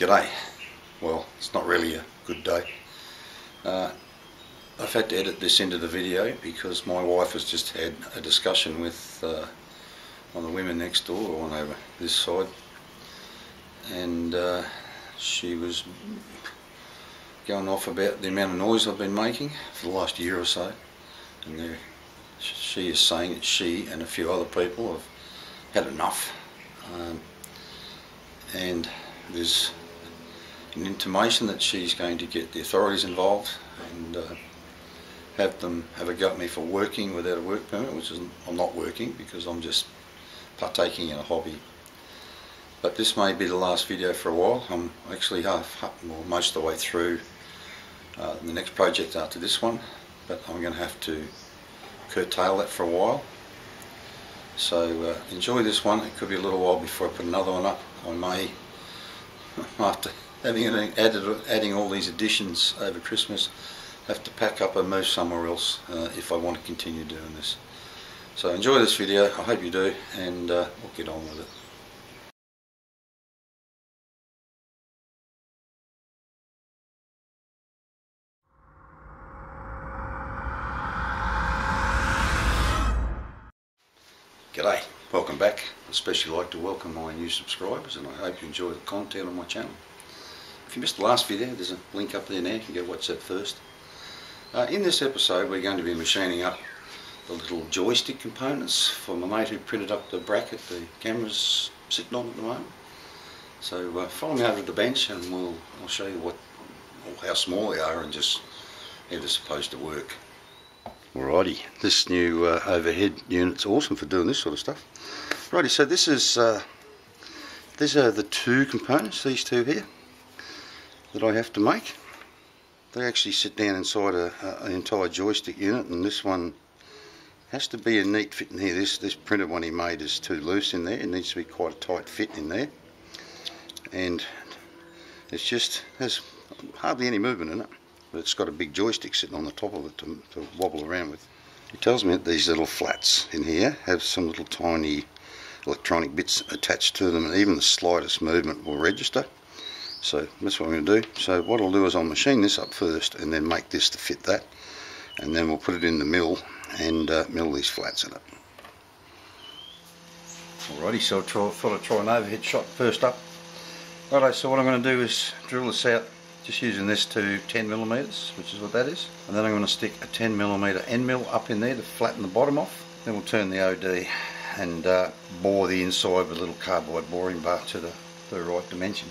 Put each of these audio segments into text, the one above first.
G'day. Well, it's not really a good day. Uh, I've had to edit this into the video because my wife has just had a discussion with uh, one of the women next door, or one over this side, and uh, she was going off about the amount of noise I've been making for the last year or so, and she is saying that she and a few other people have had enough, um, and there's an intimation that she's going to get the authorities involved and uh, have them have a go at me for working without a work permit, which is I'm not working because I'm just partaking in a hobby. But this may be the last video for a while. I'm actually half, well, most of the way through uh, the next project after this one, but I'm going to have to curtail that for a while. So uh, enjoy this one. It could be a little while before I put another one up. I may, after having added, adding all these additions over Christmas, have to pack up and move somewhere else uh, if I want to continue doing this. So enjoy this video, I hope you do, and uh, we'll get on with it. G'day, welcome back. I especially like to welcome my new subscribers and I hope you enjoy the content on my channel. If you missed the last video, there's a link up there now, you can go watch that first. Uh, in this episode we're going to be machining up the little joystick components for my mate who printed up the bracket the camera's sitting on at the moment. So uh, follow me over to the bench and we'll I'll show you what how small they are and just how they're supposed to work. Alrighty, this new uh, overhead unit's awesome for doing this sort of stuff. Righty, so this is uh, these are the two components, these two here that I have to make. They actually sit down inside a, a, an entire joystick unit and this one has to be a neat fit in here. This, this printed one he made is too loose in there. It needs to be quite a tight fit in there. And it's just, there's hardly any movement in it. But it's got a big joystick sitting on the top of it to, to wobble around with. It tells me that these little flats in here have some little tiny electronic bits attached to them and even the slightest movement will register. So that's what I'm going to do. So what I'll do is I'll machine this up first and then make this to fit that. And then we'll put it in the mill and uh, mill these flats in it. Alrighty, so I thought I'd try an overhead shot first up. Righto, so what I'm going to do is drill this out just using this to 10 millimeters, which is what that is. And then I'm going to stick a 10 millimeter end mill up in there to flatten the bottom off. Then we'll turn the OD and uh, bore the inside with a little carbide boring bar to the, the right dimension.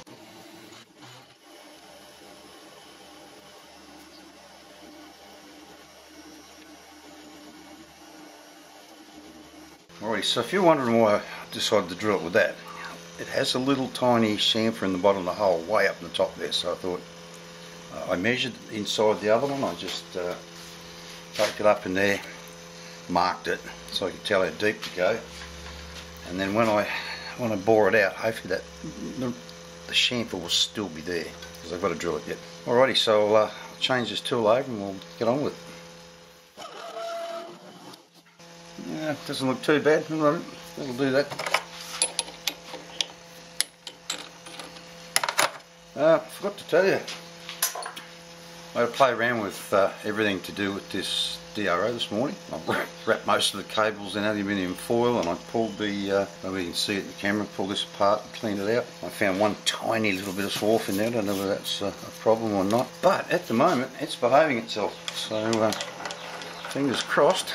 Alrighty, so if you're wondering why I decided to drill it with that, it has a little tiny chamfer in the bottom of the hole, way up in the top there, so I thought, uh, I measured inside the other one, I just uh, it up in there, marked it, so I could tell how deep to go, and then when I when I bore it out, hopefully that the, the chamfer will still be there, because I've got to drill it yet. Alrighty, so I'll uh, change this tool over and we'll get on with it. Yeah, doesn't look too bad. That'll do that. Uh, forgot to tell you, I had to play around with uh, everything to do with this DRO this morning. I wrapped most of the cables in aluminium foil and I pulled the, uh, maybe you can see it in the camera, pulled this apart and cleaned it out. I found one tiny little bit of swarf in there, I don't know whether that's uh, a problem or not. But at the moment, it's behaving itself. So, uh, fingers crossed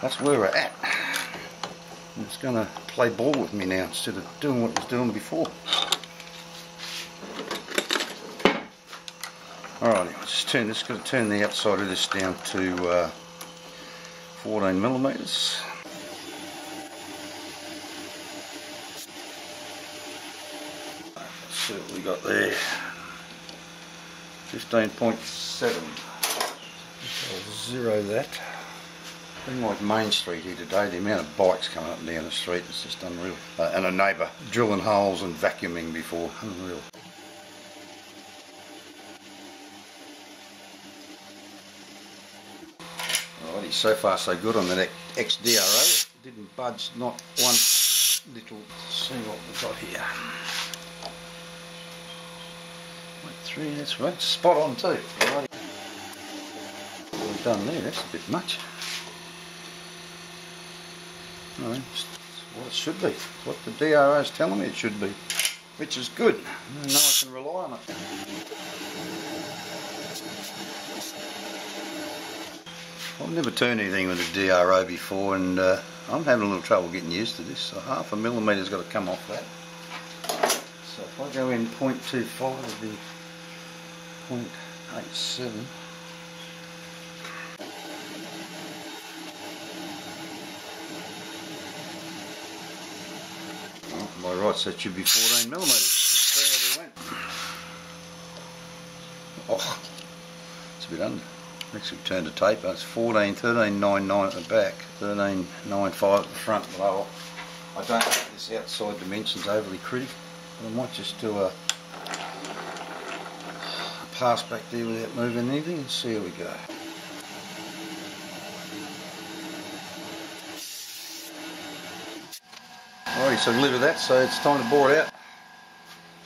that's where we're at. It's going to play ball with me now instead of doing what it was doing before. Let's just turn this. Got to turn the outside of this down to uh, 14 millimeters. see what we got there. 15.7. Zero that. Been like Main Street here today, the amount of bikes coming up and down the street is just unreal. Uh, and a neighbour drilling holes and vacuuming before, unreal. Alrighty, so far so good on the XDRO. Didn't budge not one little, see what we've got here. Point three, that's right, spot on too. Right. What we've done there, that's a bit much. No, it's what it should be. What the DRO is telling me it should be, which is good. I know I can rely on it. I've never turned anything with a DRO before and uh, I'm having a little trouble getting used to this. So half a millimetre's got to come off that. So if I go in 0.25 it'll be 0.87. So it should be 14 millimetres. Let's see how we went. Oh, it's a bit under. Next we turn the tape, it's 14, 13.99 at the back, 13.95 at the front. Well, I don't think this outside dimension's overly critical, but I might just do a pass back there without moving anything and see how we go. Alrighty, so a of that, so it's time to bore it out.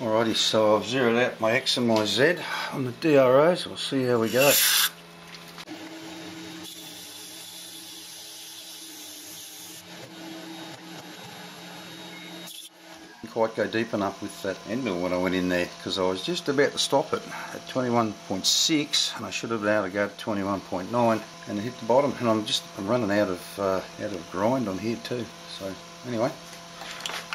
Alrighty, so I've zeroed out my X and my Z on the DROs, we'll see how we go. quite go deep enough with that end mill when I went in there because I was just about to stop it at 21.6 and I should have been able to go to 21.9 and hit the bottom. And I'm just I'm running out of uh, out of grind on here too. So anyway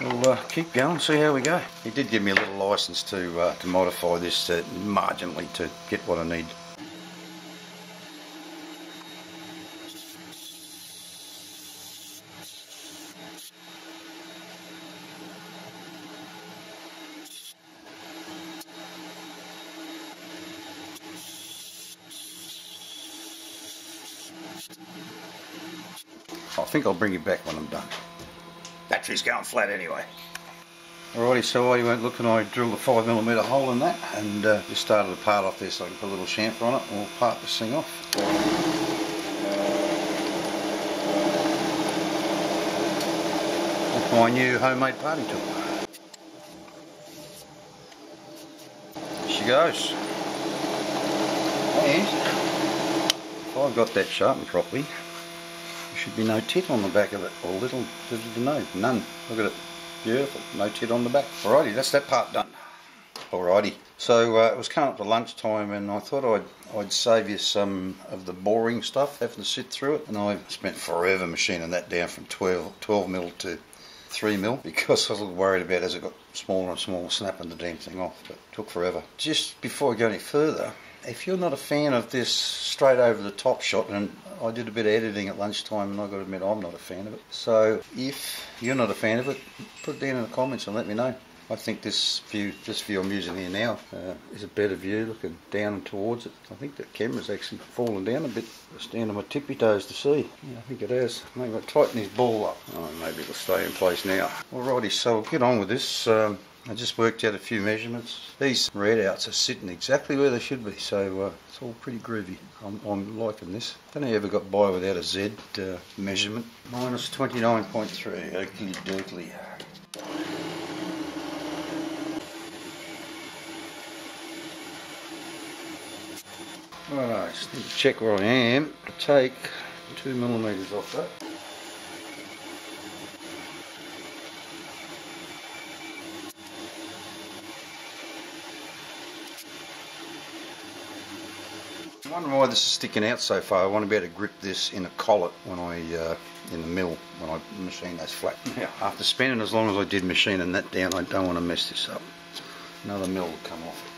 we'll uh, keep going see how we go he did give me a little license to uh, to modify this uh, marginally to get what I need I think I'll bring you back when I'm done. Battery's going flat anyway. Alrighty, so while you weren't looking, I drilled a 5mm hole in that and uh, just started the part off there so I can put a little chamfer on it and we'll part this thing off. My new homemade parting tool. There she goes. And if I've got that sharpened properly, should be no tit on the back of it, or little, little no, none. Look at it, beautiful, no tit on the back. Alrighty, that's that part done. Alrighty, so uh, it was coming up to lunchtime and I thought I'd, I'd save you some of the boring stuff, having to sit through it. And I spent forever machining that down from 12, 12 mil to 3 mil because I was a little worried about as it got smaller and smaller snapping the damn thing off, but it took forever. Just before I go any further, if you're not a fan of this straight over the top shot, and I did a bit of editing at lunchtime and I've got to admit I'm not a fan of it. So if you're not a fan of it, put it down in the comments and let me know. I think this view, this view I'm using here now, uh, is a better view, looking down towards it. I think the camera's actually fallen down a bit. I stand on my tippy toes to see. Yeah, I think it has. Maybe I'll tighten this ball up. Oh, maybe it'll stay in place now. Alrighty, so we'll get on with this. Um, I just worked out a few measurements. These readouts are sitting exactly where they should be, so uh, it's all pretty groovy. I'm, I'm, liking this. Don't know ever got by without a Z uh, measurement. Minus 29.3, oaky dookly. Alright, just need to check where I am. Take two millimetres off that. Wondering why this is sticking out so far. I want to be able to grip this in a collet when I, uh, in the mill, when I machine those flat. Now, after spending as long as I did machining that down, I don't want to mess this up. Another mill will come off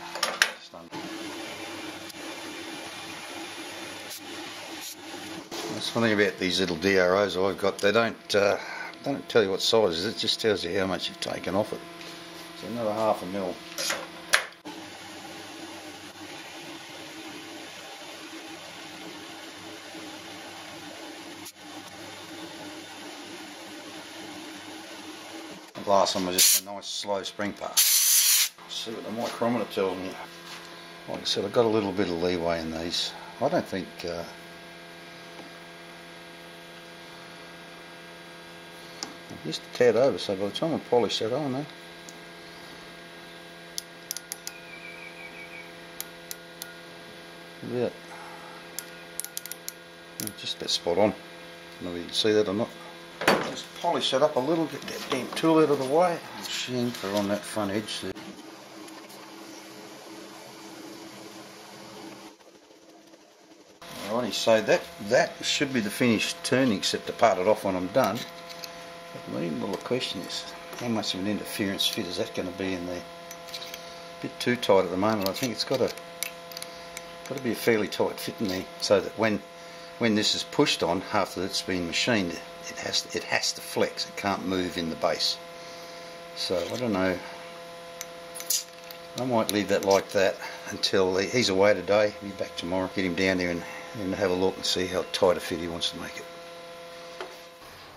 That's one thing about these little DROs I've got. They don't uh, don't tell you what size it is. It just tells you how much you've taken off it. So another half a mil. Last one was just a nice slow spring pass. See what the micrometer tells me. Like I said, I've got a little bit of leeway in these. I don't think uh, just a tad over, so by the time I polish that on, eh? About just about spot on. I don't know if you can see that or not. Polish that up a little, get that damn tool out of the way. Chamfer on that front edge there. Alrighty, so that that should be the finished turn except to part it off when I'm done. But the main little question is how much of an interference fit is that going to be in there? A bit too tight at the moment. I think it's got to got to be a fairly tight fit in there so that when when this is pushed on after it's been machined it has to, it has to flex. It can't move in the base. So I don't know. I might leave that like that until he's away today. He'll be back tomorrow. Get him down there and, and have a look and see how tight a fit he wants to make it.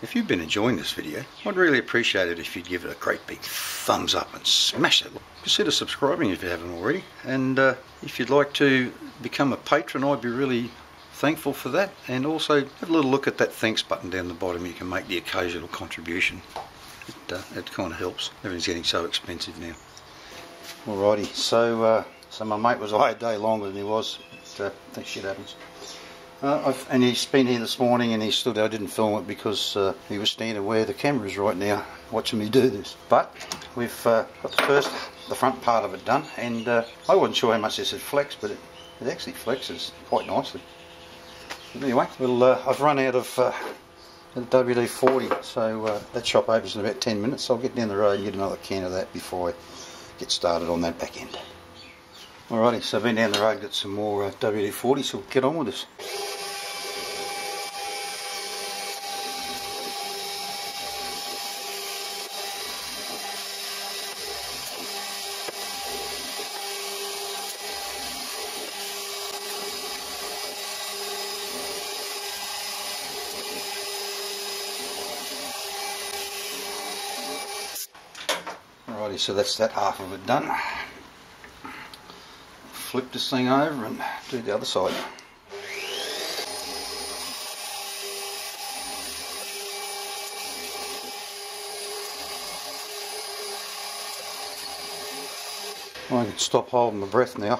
If you've been enjoying this video, I'd really appreciate it if you'd give it a great big thumbs up and smash it. Consider subscribing if you haven't already. And uh, if you'd like to become a patron, I'd be really thankful for that. And also have a little look at that thanks button down the bottom. You can make the occasional contribution. It, uh, it kind of helps. Everything's getting so expensive now. Alrighty, so uh, so my mate was away a day longer than he was. But, uh, that shit happens. Uh, and he's been here this morning and he stood there, I didn't film it because uh, he was standing where the camera is right now watching me do this. But we've uh, got the first, the front part of it done and uh, I wasn't sure how much this had flexed but it, it actually flexes quite nicely. Anyway, well, uh, I've run out of uh, WD-40 so that shop opens in about 10 minutes so I'll get down the road and get another can of that before I get started on that back end. Alrighty, so I've been down the road, got some more WD-40 so we'll get on with this. Alrighty, so that's that half of it done. Flip this thing over and do the other side. I can stop holding my breath now.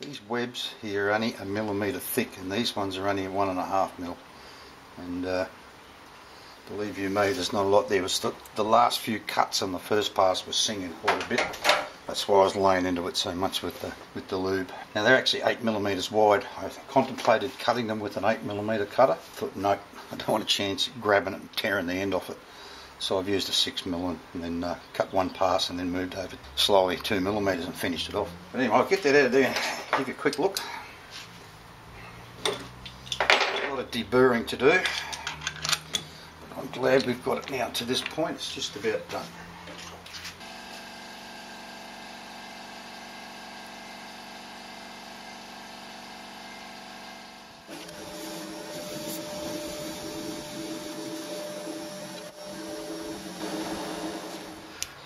These webs here are only a millimetre thick and these ones are only one and a half mil. And uh, Believe you me, there's not a lot there. The, the last few cuts on the first pass was singing quite a bit. That's why I was laying into it so much with the with the lube. Now they're actually eight millimeters wide. I contemplated cutting them with an eight millimeter cutter. Thought no, I don't want a chance grabbing it and tearing the end off it. So I've used a six mil and then uh, cut one pass and then moved over slowly two millimeters and finished it off. But anyway, I'll get that out of there and give you a quick look. A lot of deburring to do. Glad we've got it now to this point, it's just about done.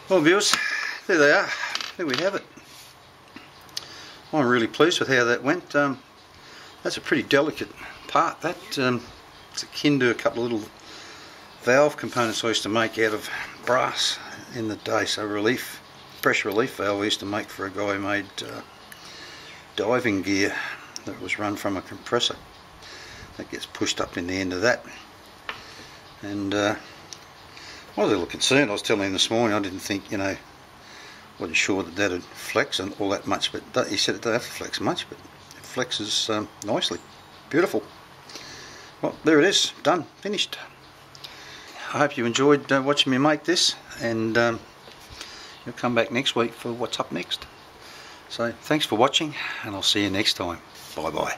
Well viewers, there they are, there we have it. I'm really pleased with how that went. Um, that's a pretty delicate part. That um, it's akin to a couple of little valve components I used to make out of brass in the day, so relief, pressure relief valve I used to make for a guy who made uh, diving gear that was run from a compressor that gets pushed up in the end of that. And uh, I was a little concerned, I was telling him this morning I didn't think, you know, wasn't sure that that would flex and all that much but that, he said it doesn't have to flex much but it flexes um, nicely, beautiful. Well there it is, done, finished I hope you enjoyed uh, watching me make this and um, you'll come back next week for what's up next. So thanks for watching and I'll see you next time. Bye bye.